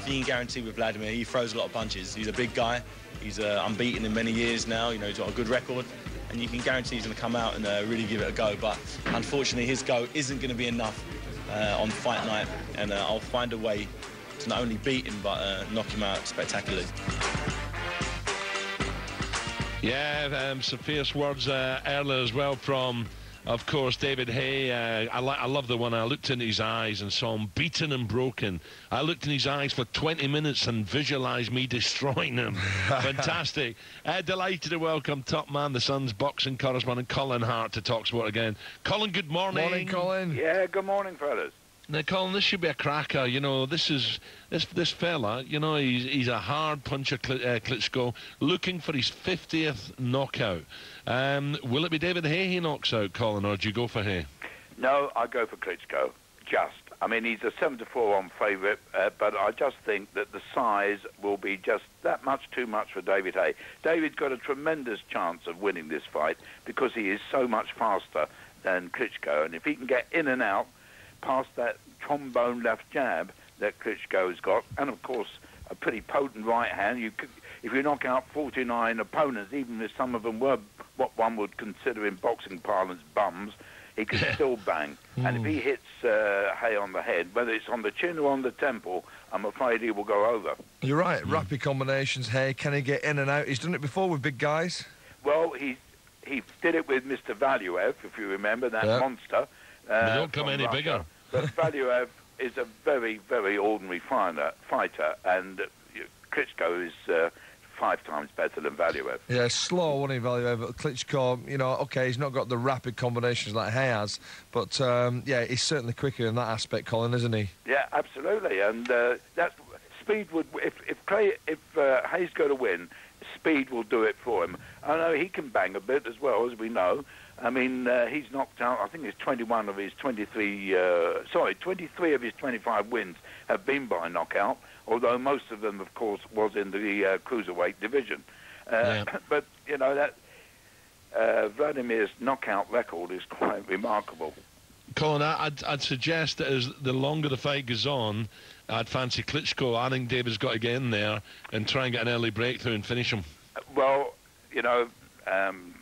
one thing you can guarantee with Wladimir, he throws a lot of punches. He's a big guy. He's uh, unbeaten in many years now. You know, he's got a good record. And you can guarantee he's going to come out and uh, really give it a go. But unfortunately, his go isn't going to be enough uh, on fight night. And uh, I'll find a way to not only beat him, but uh, knock him out spectacularly. Yeah, um, some fierce words earlier as well from of course, David Haye, uh, I, li- I love the one. I looked in his eyes and saw him beaten and broken. I looked in his eyes for 20 minutes and visualised me destroying him. Fantastic. Uh, delighted to welcome top man, the Sun's boxing correspondent, Colin Hart, to Talksport again. Colin, good morning. Morning, Colin. Yeah, good morning, fellas. Now, Colin, this should be a cracker. You know, this is this this fella. You know, he's he's a hard puncher, uh, Klitschko, looking for his 50th knockout. Um, will it be David Haye he knocks out, Colin, or do you go for Haye? No, I go for Klitschko. Just. I mean, he's a 7 to 4 on favourite, uh, but I just think that the size will be just that much too much for David Haye. David's got a tremendous chance of winning this fight because he is so much faster than Klitschko, and if he can get in and out past that trombone left jab that Klitschko's got, and of course a pretty potent right hand. You could, if you knock out 49 opponents, even if some of them were what one would consider in boxing parlance bums, he can still bang. And if he hits uh, Haye on the head, whether it's on the chin or on the temple, I'm afraid he will go over. You're right. Rapid combinations. Haye. can he get in and out? He's done it before with big guys. Well, he he did it with Mr. Valuev, if you remember that Yeah. monster. They Uh, don't come any Russia. bigger. But Valuev is a very, very ordinary fighter, fighter and uh, Klitschko is uh, five times better than Valuev. Yeah, slow, wasn't he, Valuev? But Klitschko, you know, okay, he's not got the rapid combinations like Haye has, but um, yeah, he's certainly quicker in that aspect, Colin, isn't he? Yeah, absolutely, and uh, that's speed would if if Clay if uh, Haye's go to win, speed will do it for him. I know he can bang a bit as well as we know. I mean, uh, he's knocked out. I think it's 21 of his 23. Uh, sorry, 23 of his 25 wins have been by knockout. Although most of them, of course, was in the uh, cruiserweight division. Uh, But you know that uh, Wladimir's knockout record is quite remarkable. Colin, I'd, I'd suggest that as the longer the fight goes on, I'd fancy Klitschko. I think David's got to get in there and try and get an early breakthrough and finish him. Well, you know, um,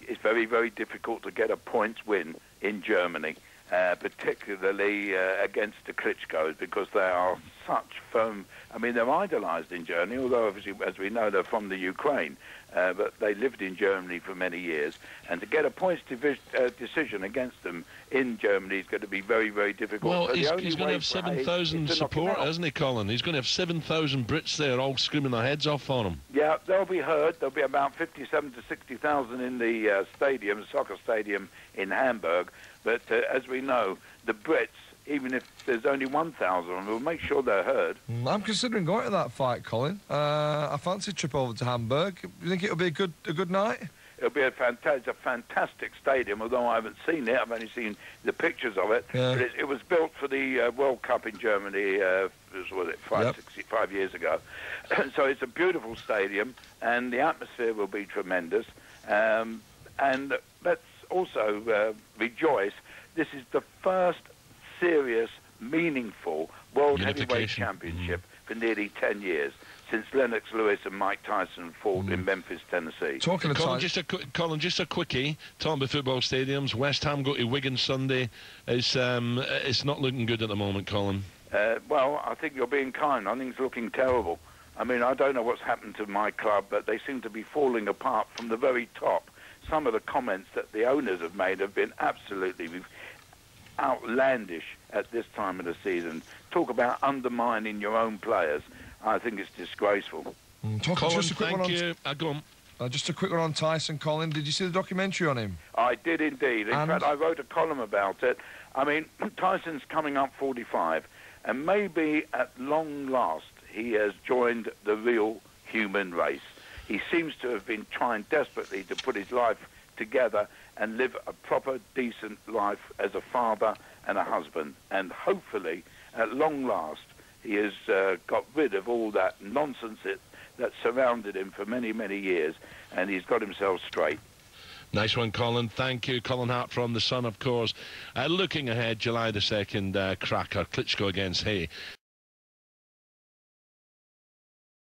it's very, very difficult to get a points win in Germany, uh, particularly uh, against the Klitschkos, because they are such firm. I mean, they're idolised in Germany, although obviously, as we know, they're from the Ukraine. Uh, but they lived in Germany for many years, and to get a points divi- uh, decision against them in Germany is going to be very, very difficult. Well, So he's, he's going to have 7,000 is to knock him support, isn't he, Colin? He's going to have 7,000 Brits there all screaming their heads off for him. Yeah, they'll be heard. There'll be about 57 to 60,000 in the uh, stadium, soccer stadium in Hamburg. But uh, as we know, the Brits, even if there's only 1,000, of them. We'll make sure they're heard. Mm, I'm considering going to that fight, Colin. Uh, I fancy a trip over to Hamburg. You think it'll be a good a good night? It'll be a fantastic, a fantastic stadium, although I haven't seen it. I've only seen the pictures of it. Yeah. But it, it was built for the uh, World Cup in Germany, uh, was, was it, five, Yep. six, five years ago. so it's a beautiful stadium, and the atmosphere will be tremendous. Um, and let's also uh, rejoice. This is the first serious, meaningful World Heavyweight Unification. Championship for nearly 10 years since Lennox Lewis and Mike Tyson fought in Memphis, Tennessee. Talking of Colin, time, just a qu- Colin, just a quickie. Talking football stadiums, West Ham go to Wigan Sunday. It's um, it's not looking good at the moment, Colin. Uh, well, I think you're being kind. I think it's looking terrible. I mean, I don't know what's happened to my club, but they seem to be falling apart from the very top. Some of the comments that the owners have made have been absolutely outlandish at this time of the season. Talk about undermining your own players. I think it's disgraceful. Mm, talking Colin, just a quick thank one on, you. Uh, go on. uh, just a quick one on Tyson, Colin. Did you see the documentary on him? I did indeed. In And- fact, I wrote a column about it. I mean, Tyson's coming up 45, and maybe at long last he has joined the real human race. He seems to have been trying desperately to put his life together and live a proper, decent life as a father and a husband. And hopefully, at long last, he has uh, got rid of all that nonsense that, that surrounded him for many, many years, and he's got himself straight. Nice one, Colin. Thank you. Colin Hart from The Sun, of course. Uh, looking ahead, July the 2nd, uh, cracker, Klitschko against Haye.